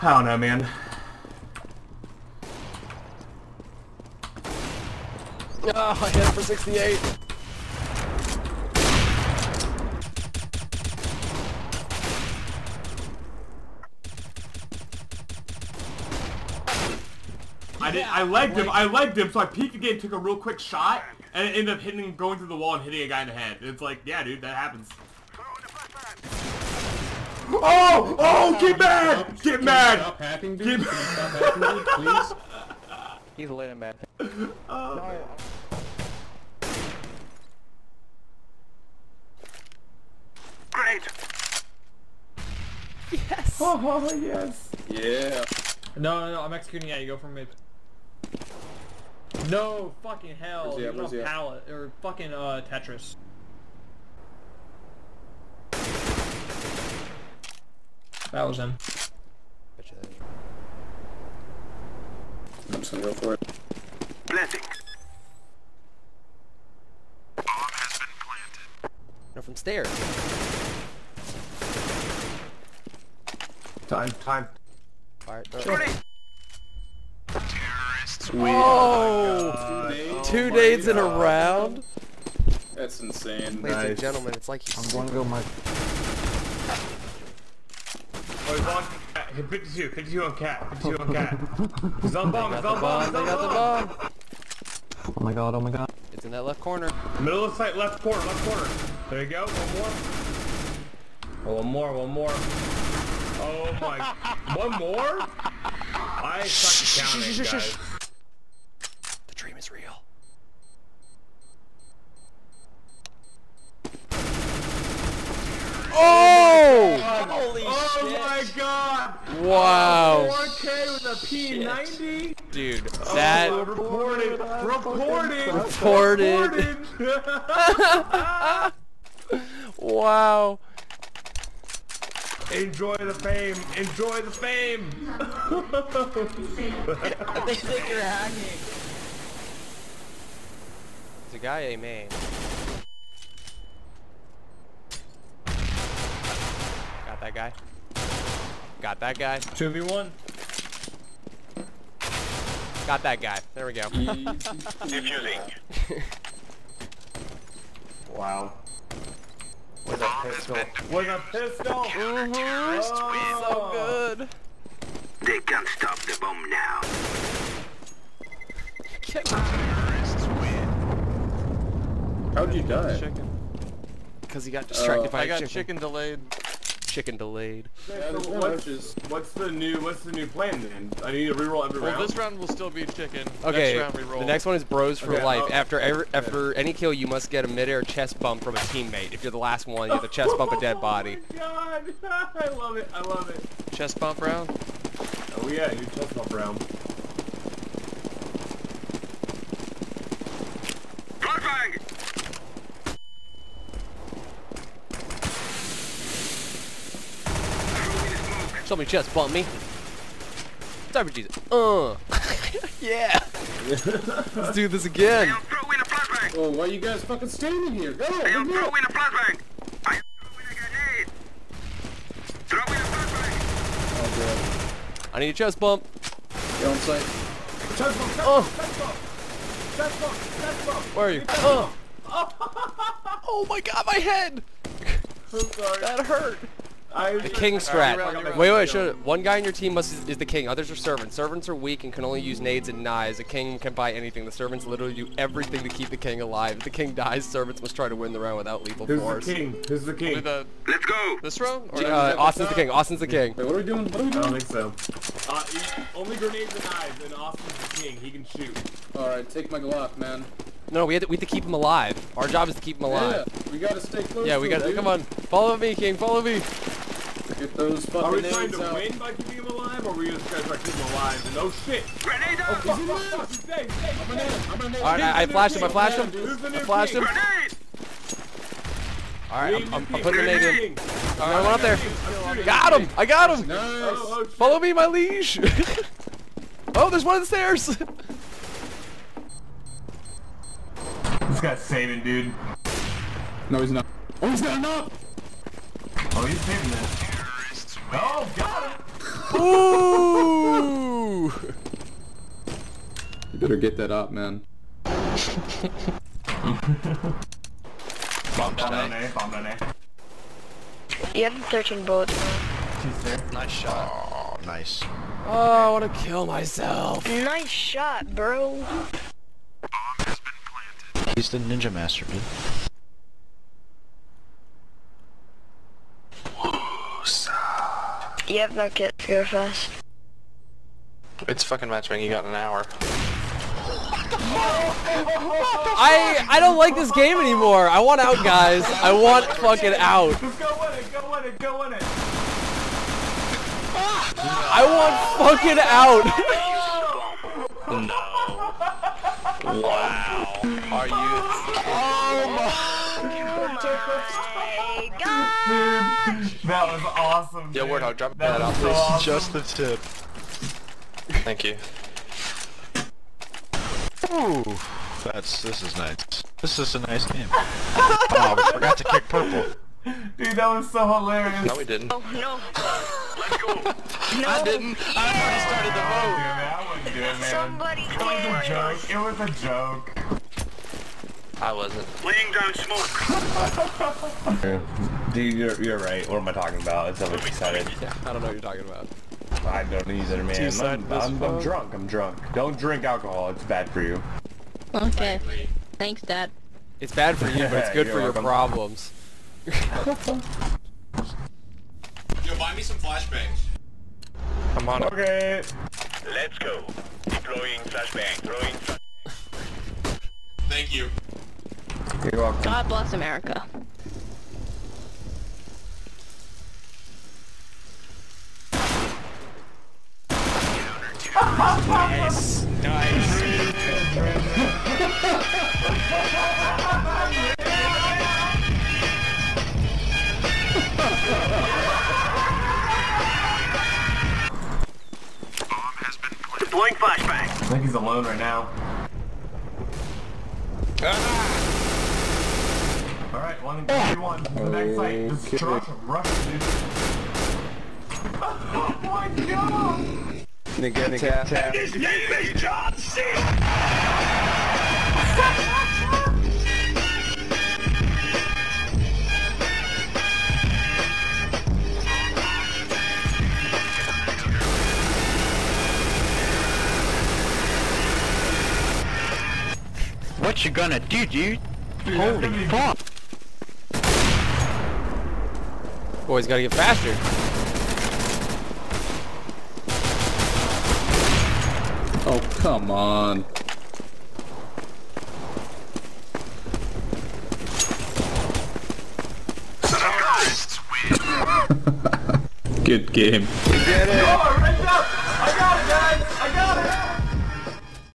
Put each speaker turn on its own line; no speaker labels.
I don't know, man.
Oh, I hit him for 68.
I did. I legged him. I legged him, so I peeked again, took a real quick shot, and it ended up hitting, going through the wall and hitting a guy in the head. It's like, yeah, dude, that happens. Oh! Oh! Get mad! Get
Can you
mad!
Stop hacking, dude.
Get-
stop hacking, dude, please?
He's lit man.
Oh, Great!
Yes.
oh yes.
Yeah.
No, no, no, I'm executing. Yeah, you go from mid. No fucking hell.
Where's he at?
He's
Where's
on
he at?
palace or fucking uh Tetris. That was him.
I'm just gonna go for it. Planted.
No, from stairs.
Time. Time.
Alright.
Sweet.
Oh!
Two oh
Two
my
days in a round.
That's insane.
Ladies and gentlemen, it's like he's
I'm going to go my.
Oh, he's on cat. Hit 52. 52 on cat. 52 on cat. He's on bomb. He's on bomb.
bomb.
He's on bomb.
bomb.
Oh my god, oh my god.
It's in that left corner.
Middle of the site, left corner, left corner. There you go. One more. Oh, one more. One more. Oh my. one more? I suck at counting, guys.
The dream is real. Oh! Holy
Oh my god!
Wow.
Uh, 4K with a P90?
Dude,
Oh,
that
reported, reported,
Reported.
reported.
wow.
Enjoy the fame. Enjoy the fame.
They think you're hacking. There's a guy A main. Got that guy. Got that guy.
2v1.
Got that guy. There we go.
wow. With a pistol. With a pistol.
Mhm. So good.
They can't stop the bomb now.
How'd you die?
Chicken. Because he got distracted
Oh.
by
I got
chicken.
chicken delayed.
Chicken delayed.
Yeah,
So what's, what's the new What's the new plan then? I need to reroll every
Well,
round.
this round will still be chicken.
Okay,
Next round we roll.
the next one is bros for
Okay,
life.
oh,
after every, after any kill, you must get a midair chest bump from a teammate. If you're the last one, you have to chest bump a dead oh body.
Oh my god! I love it. I love it.
Chest bump round.
Oh yeah, new chest bump round.
Flashbang!
Show me chest bump me. Cyber Jesus. Uh. yeah. Let's do this again.
I'm a flashbang!
Oh, why you guys fucking standing here? Go!
I am throwing a flashbang! I am throwing a grenade! Throwing a flashbang!
Oh,
I need a chest bump.
Get on site.
Chest bump. Chest
Oh.
Chest bump. Chest bump. Chest bump.
Where are you? Oh. oh my god, my head.
I'm sorry.
That hurt.
I
The king strat.
you're right, you're right.
Wait, wait, show One guy in your team must is, is the king. Others are servants. Servants are weak and can only use nades and knives. The king can buy anything. The servants literally do everything to keep the king alive. If the king dies, servants must try to win the round without lethal
Who's
force.
the king? Who's the king?
the
Let's go!
this round or
Uh, Austin's the king. Austin's the king.
Wait, what are we doing? What are we doing?
I don't think so. Uh, he- only grenades and knives, and Austin's the king. He can shoot.
Alright, take my Glock, man.
No, we have, to, we have to keep him alive. Our job is to keep him alive.
Yeah, we gotta stay close
Yeah, we
him,
got.
dude.
Come on, follow me, king. Follow me.
Get those
Are we trying to
out.
win by keeping him alive, or are we just gonna keep him alive? And oh shit!
Grenade oh, out!
Fuck, fuck, fuck, he's dead, he's dead, he's
I'm gonna
dead.
nade, I'm gonna.
All right, I, I flashed him. I flashed him.
Who's the new
I flashed him. All right, I'm, I'm, I'm putting a nade in.
King.
All right, one up there. Got him. I got him.
Nice.
Oh, oh.
Follow me, my liege. oh, there's one on the stairs.
This guy's saving, dude.
No, he's not. Oh, he's got enough!
Oh, he's saving this. Oh, got him!
Ooh!
you better get that up, man.
bomb down, A.
Bomb down A.
You have 13 bullets.
She's there.
Nice shot.
Oh, nice.
Oh, I want to kill myself.
Nice shot, bro. Bomb has been planted.
He's the ninja master, dude.
You have no kit. Go fast.
It's fucking matchmaking. You got an hour.
I I don't like this game anymore. I want out, guys. I want fucking out.
Go win it, go win it, go win it.
I want fucking out.
No. Wow. Are you?
Oh my god!
That was awesome.
Yo,
dude.
Warthog, drop
that
that
was
out,
so
please.
awesome.
Just the tip.
Thank you.
Ooh, that's this is nice. This is a nice game. oh, we forgot to kick purple.
Dude, that was so hilarious.
No, we didn't.
Oh no.
Let's go.
No.
I didn't. I already started the
Dude,
vote.
man, I wouldn't do it, man.
Somebody
It was a joke. It was a joke.
I wasn't.
Laying down smoke.
Dude, you're, you're right. What am I talking about? It's always excited.
Yeah, I don't know what you're talking about.
I don't either, man.
Two-sided
I'm, I'm, I'm drunk. I'm drunk. Don't drink alcohol. It's bad for you.
Okay. Thanks, Dad.
It's bad for you, but it's good
You're
for your problems.
Yo, buy me some flashbangs.
I'm on it.
Okay.
Let's go. Deploying flashbang. Throwing flash.
Thank you.
You're welcome.
God bless America.
Nice. Nice.
Deploying flashbang.
I think he's alone right now. Ah! Alright, one three, one. The next site. Just
Okay.
rush him, rush him, dude. Oh my god!
Nigga, nigga.
His name is John C.
What you gonna do, dude? Holy fuck!
Boys, gotta get faster.
Oh, come on. Good game.
Right down!